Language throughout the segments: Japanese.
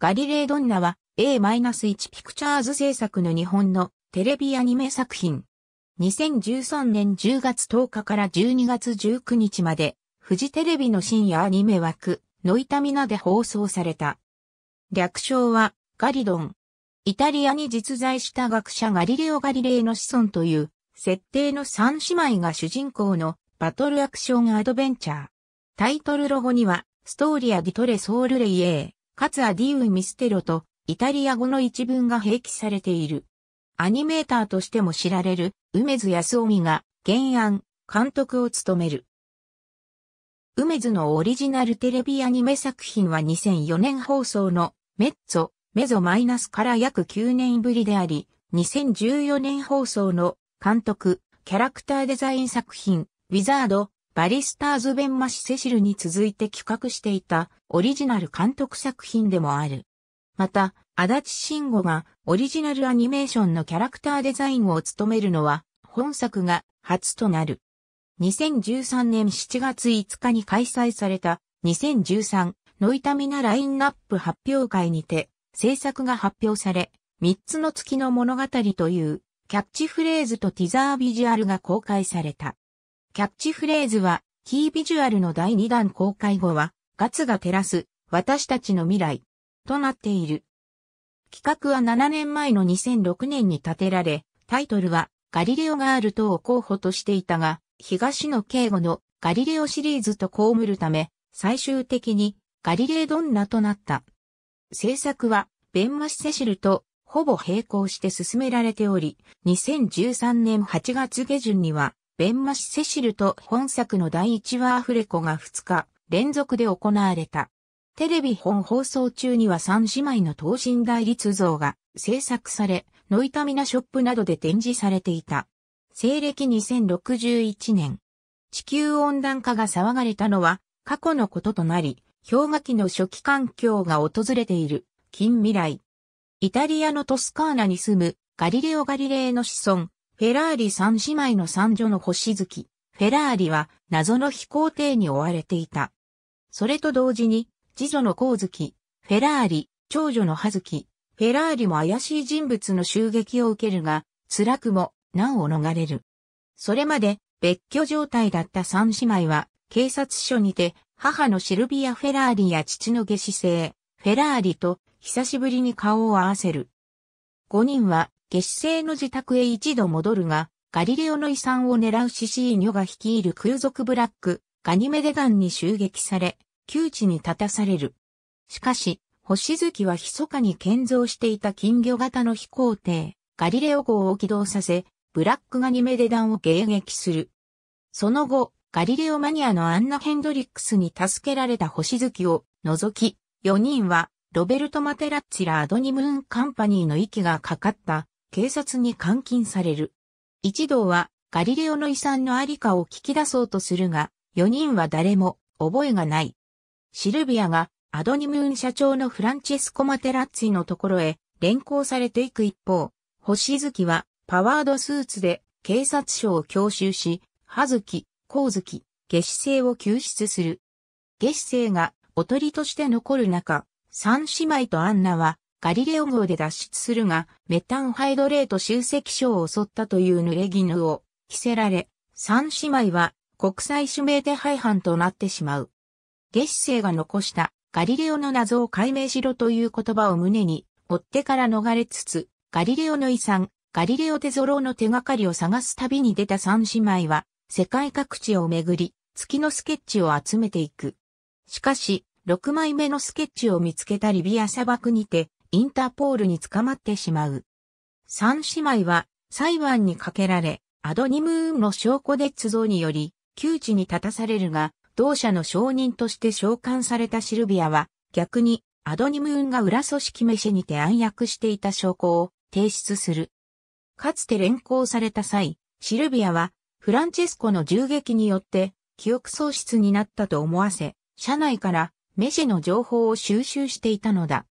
ガリレードンナは A-1 ピクチャーズ制作の日本のテレビアニメ作品。2013年10月10日から12月19日まで、フジテレビの深夜アニメ枠、ノイタミナで放送された。略称は、ガリドン。イタリアに実在した学者ガリレオ・ガリレイの子孫という、設定の三姉妹が主人公のバトルアクションアドベンチャー。タイトルロゴには、ストーリア・ディトレ・ソール・レイエー、かつアディウ・ミステロと、イタリア語の一文が併記されている。アニメーターとしても知られる、梅津康臣が、原案、監督を務める。梅津のオリジナルテレビアニメ作品は2004年放送のメッツォ、メゾマイナスから約9年ぶりであり、2014年放送の監督、キャラクターデザイン作品、ウィザード、バリスターズ・ベンマシ・セシルに続いて企画していたオリジナル監督作品でもある。また、足立慎吾がオリジナルアニメーションのキャラクターデザインを務めるのは本作が初となる。2013年7月5日に開催された2013ノイタミナラインナップ発表会にて制作が発表され、3つの月の物語というキャッチフレーズとティザービジュアルが公開された。キャッチフレーズはキービジュアルの第2弾公開後はガツが照らす私たちの未来となっている。企画は7年前の2006年に立てられ、タイトルはガリレオガール等を候補としていたが、東野敬吾のガリレオシリーズと被るため、最終的にガリレードンナとなった。制作はベンマシセシルとほぼ並行して進められており、2013年8月下旬には、ベンマシセシルと本作の第1話アフレコが2日連続で行われた。テレビ本放送中には三姉妹の等身大立像が制作され、ノイタミナショップなどで展示されていた。西暦2061年。地球温暖化が騒がれたのは過去のこととなり、氷河期の初期環境が訪れている近未来。イタリアのトスカーナに住むガリレオ・ガリレーの子孫、フェラーリ三姉妹の三女の星月、フェラーリは謎の飛行艇に追われていた。それと同時に、次女の光月、フェラーリ、長女の葉月、フェラーリも怪しい人物の襲撃を受けるが、辛くも難を逃れる。それまで別居状態だった三姉妹は警察署にて母のシルビア・フェラーリや父の下司生、フェラーリと久しぶりに顔を合わせる。五人は下司生の自宅へ一度戻るが、ガリレオの遺産を狙うシシーニョが率いる空賊ブラック、ガニメデ団に襲撃され、窮地に立たされる。しかし、星月は密かに建造していた金魚型の飛行艇、ガリレオ号を起動させ、ブラックガニメデ団を迎撃する。その後、ガリレオマニアのアンナ・ヘンドリックスに助けられた星月を除き、4人はロベルト・マテラッツィラ・アドニムーン・カンパニーの息がかかった警察に監禁される。一同はガリレオの遺産のありかを聞き出そうとするが、4人は誰も覚えがない。シルビアがアドニムーン社長のフランチェスコ・マテラッツィのところへ連行されていく一方、星月はパワードスーツで警察署を強襲し、葉月、光月、下死生を救出する。下死生がおとりとして残る中、三姉妹とアンナはガリレオ号で脱出するが、メタンハイドレート集積所を襲ったという濡れ衣を着せられ、三姉妹は国際指名手配犯となってしまう。下死生が残したガリレオの謎を解明しろという言葉を胸に、追ってから逃れつつ、ガリレオの遺産、ガリレオテゾロの手がかりを探す旅に出た三姉妹は、世界各地を巡り、月のスケッチを集めていく。しかし、6枚目のスケッチを見つけたリビア砂漠にて、インターポールに捕まってしまう。三姉妹は、裁判にかけられ、アドニムーンの証拠捏造により、窮地に立たされるが、同社の証人として召喚されたシルビアは、逆に、アドニムーンが裏組織メシェにて暗躍していた証拠を提出する。かつて連行された際、シルビアはフランチェスコの銃撃によって記憶喪失になったと思わせ、車内からメシェの情報を収集していたのだ。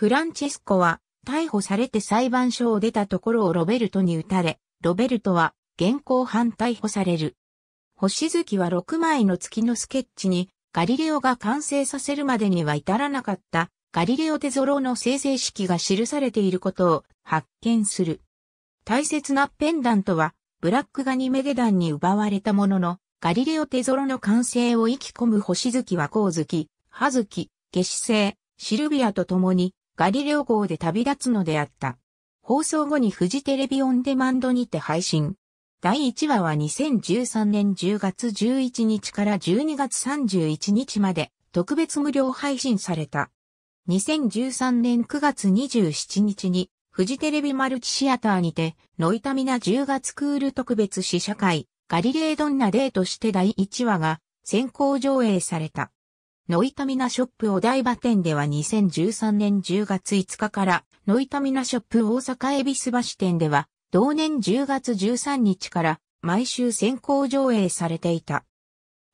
フランチェスコは逮捕されて裁判所を出たところをロベルトに撃たれ、ロベルトは現行犯逮捕される。星月は6枚の月のスケッチにガリレオが完成させるまでには至らなかったガリレオ・テゾロの生成式が記されていることを発見する。大切なペンダントは、ブラックガニメデダンに奪われたものの、ガリレオ・テゾロの完成を生き込む星月は光月、葉月、夏至星、シルビアと共にガリレオ号で旅立つのであった。放送後にフジテレビオンデマンドにて配信。第1話は2013年10月11日から12月31日まで特別無料配信された。2013年9月27日にフジテレビマルチシアターにてノイタミナ10月クール特別試写会ガリレードンナデーとして第1話が先行上映された。ノイタミナショップお台場店では2013年10月5日からノイタミナショップ大阪恵比寿橋店では同年10月13日から毎週先行上映されていた。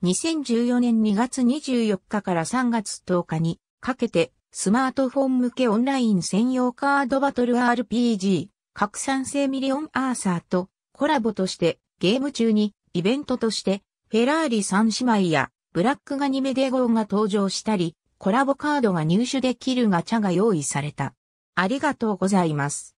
2014年2月24日から3月10日にかけてスマートフォン向けオンライン専用カードバトル RPG 拡散性ミリオンアーサーとコラボとしてゲーム中にイベントとしてフェラーリ3姉妹やブラックガニメデ号が登場したりコラボカードが入手できるガチャが用意された。ありがとうございます。